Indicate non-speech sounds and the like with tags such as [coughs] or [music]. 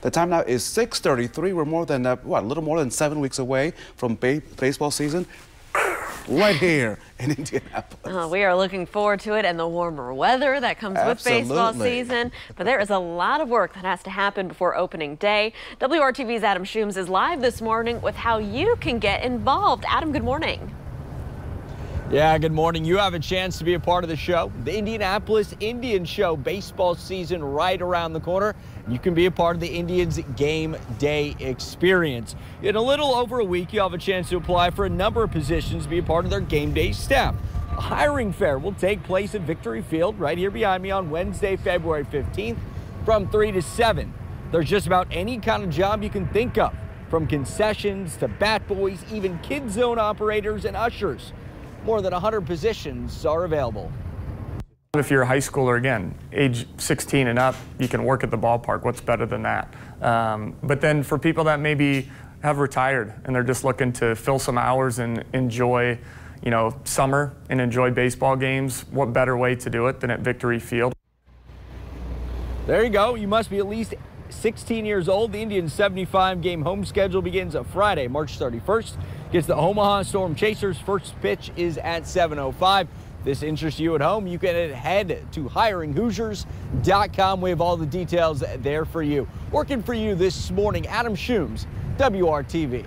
The time now is 6:33. We're more than uh, what, a little more than seven weeks away from ba baseball season. [coughs] Right here in [laughs] Indianapolis. Uh, we are looking forward to it and the warmer weather that comes Absolutely. with baseball season. But there is a lot of work that has to happen before opening day. WRTV's Adam Schumes is live this morning with how you can get involved. Adam, good morning. Yeah, good morning. You have a chance to be a part of the show. The Indianapolis Indians Show baseball season right around the corner. You can be a part of the Indians game day experience. In a little over a week, you'll have a chance to apply for a number of positions to be a part of their game day staff. A hiring fair will take place at Victory Field right here behind me on Wednesday, February 15th from 3 to 7. There's just about any kind of job you can think of, from concessions to bat boys, even kid zone operators and ushers. More than 100 positions are available. If you're a high schooler, again, age 16 and up, you can work at the ballpark. What's better than that? Um, but then for people that maybe have retired and they're just looking to fill some hours and enjoy, you know, summer and enjoy baseball games, what better way to do it than at Victory Field? There you go. You must be at least 16 years old. The Indians 75 game home schedule begins Friday, March 31st. Gets the Omaha Storm Chasers. First pitch is at 7.05. this interests you at home, you can head to hiringhoosiers.com. We have all the details there for you. Working for you this morning, Adam Schumes, WRTV.